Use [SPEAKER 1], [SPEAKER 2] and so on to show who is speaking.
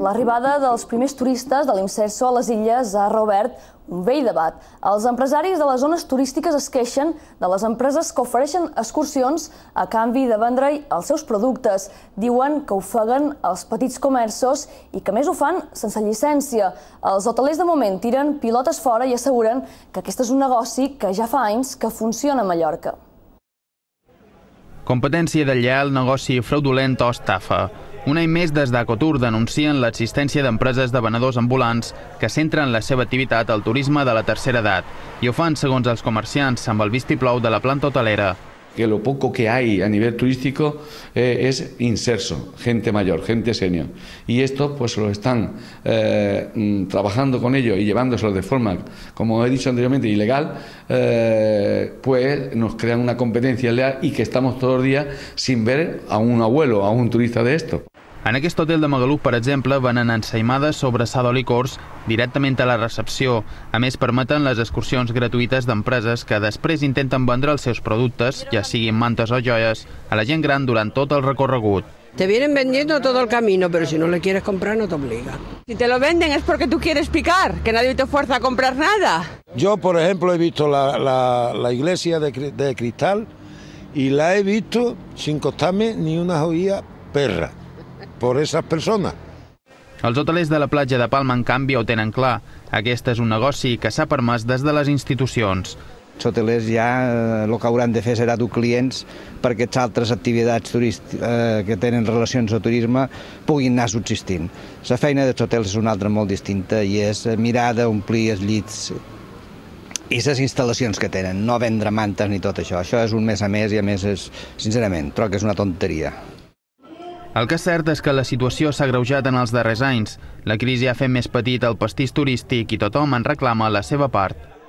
[SPEAKER 1] L'arribada dels primers turistes de l'Imserso a les illes ha reobert un vell debat. Els empresaris de les zones turístiques es queixen de les empreses que ofereixen excursions a canvi de vendre els seus productes. Diuen que ofeguen els petits comerços i que més ho fan sense llicència. Els hotelers de moment tiren pilotes fora i asseguren que aquest és un negoci que ja fa anys que funciona a Mallorca.
[SPEAKER 2] Competència de lleial, negoci fraudulent o estafa. Un any més des d'Acotur denuncien l'existència d'empreses de venedors ambulants que centren la seva activitat al turisme de la tercera edat i ho fan, segons els comerciants, amb el de la planta hotelera
[SPEAKER 3] que lo poco que hay a nivel turístico eh, es inserso, gente mayor, gente senior. Y esto pues lo están eh, mm, trabajando con ellos y llevándoselo de forma, como he dicho anteriormente, ilegal, eh, pues nos crean una competencia leal y que estamos todos los días sin ver a un abuelo, a un turista de esto.
[SPEAKER 2] En aquest hotel de Magaluf, per exemple, venen ensaïmades sobre Sado Licors directament a la recepció. A més, permeten les excursions gratuïtes d'empreses que després intenten vendre els seus productes, ja siguin mantes o joies, a la gent gran durant tot el recorregut.
[SPEAKER 4] Te vienen vendiendo todo el camino, pero si no le quieres comprar no te obliga.
[SPEAKER 5] Si te lo venden es porque tú quieres picar, que nadie te fuerza a comprar nada.
[SPEAKER 6] Yo, por ejemplo, he visto la, la, la iglesia de, de, cristal y la he visto sin costarme ni una joya perra por esas persones.
[SPEAKER 2] Els hotelers de la platja de Palma, en canvi, ho tenen clar. Aquest és un negoci que s'ha permès des de les institucions.
[SPEAKER 7] Els hotelers ja eh, el que hauran de fer serà dur clients perquè aquestes altres activitats eh, que tenen relacions al turisme puguin anar subsistint. La feina dels hotels és una altra molt distinta i és mirar d'omplir els llits i les instal·lacions que tenen, no vendre mantes ni tot això. Això és un mes a més i a més és, sincerament, trobo que és una tonteria.
[SPEAKER 2] El que és cert és que la situació s'ha greujat en els darrers anys. La crisi ha fet més petit el pastís turístic i tothom en reclama la seva part.